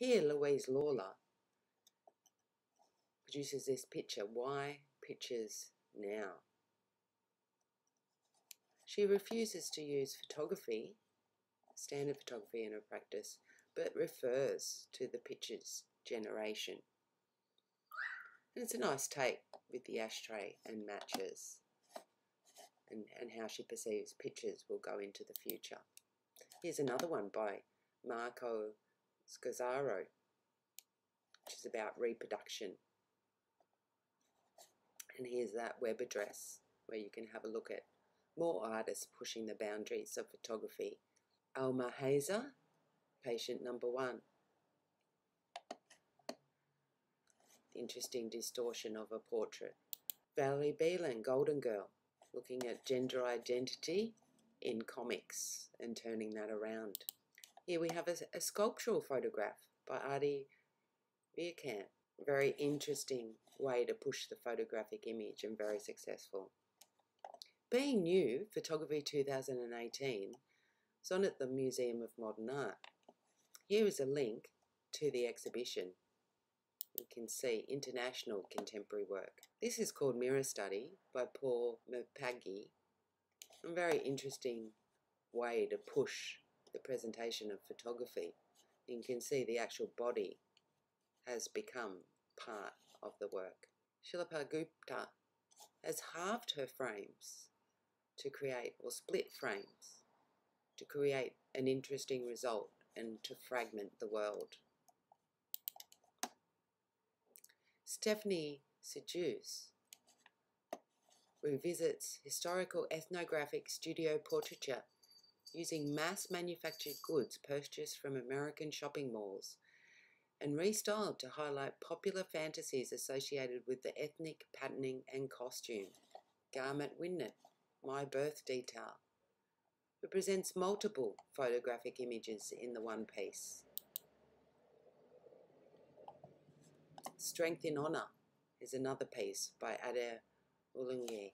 Here, Louise Lawler produces this picture. Why pictures now? She refuses to use photography, standard photography in her practice, but refers to the pictures generation. And it's a nice take with the ashtray and matches and, and how she perceives pictures will go into the future. Here's another one by Marco Scazzaro, which is about reproduction. And here's that web address where you can have a look at more artists pushing the boundaries of photography. Alma Haser, patient number one. Interesting distortion of a portrait. Valérie Belin, Golden Girl, looking at gender identity in comics and turning that around. Here we have a, a sculptural photograph by Artie Vierkant. Very interesting way to push the photographic image and very successful. Being New, Photography 2018, is on at the Museum of Modern Art. Here is a link to the exhibition. You can see international contemporary work. This is called Mirror Study by Paul Mpagi. A very interesting way to push the presentation of photography. You can see the actual body has become part of the work. Shilpa Gupta has halved her frames to create, or split frames, to create an interesting result and to fragment the world. Stephanie Syjuco revisits historical ethnographic studio portraiture using mass manufactured goods purchased from American shopping malls and restyled to highlight popular fantasies associated with the ethnic patterning and costume. Carmen Winant, My Birth Detail, represents multiple photographic images in the one piece. Strength in Honour is another piece by Aida Muluneh.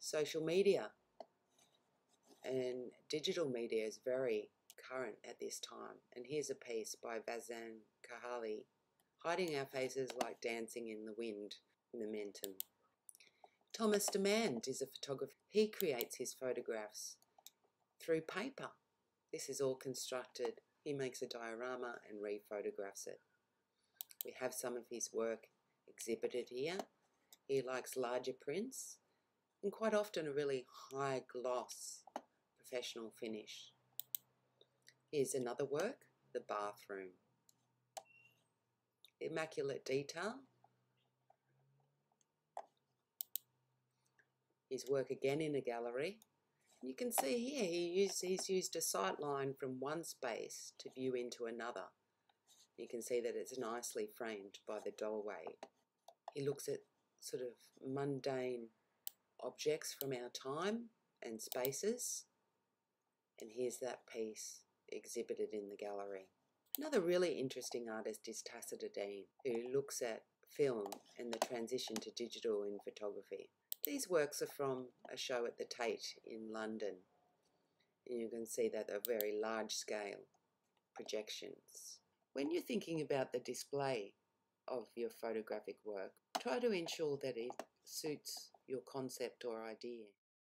Social media and digital media is very current at this time. And here's a piece by Yazan Khalili, Hiding Our Faces Like Dancing in the Wind, Momentum. Thomas Demand is a photographer. He creates his photographs through paper. This is all constructed. He makes a diorama and rephotographs it. We have some of his work exhibited here. He likes larger prints and quite often a really high gloss professional finish. Here's another work, the bathroom. Immaculate detail. His work again in a gallery. You can see here he used, he's used a sight line from one space to view into another. You can see that it's nicely framed by the doorway. He looks at sort of mundane objects from our time and spaces. And here's that piece exhibited in the gallery. Another really interesting artist is Tacita Dean, who looks at film and the transition to digital in photography. These works are from a show at the Tate in London. And you can see that they're very large scale projections. When you're thinking about the display of your photographic work, try to ensure that it suits your concept or idea.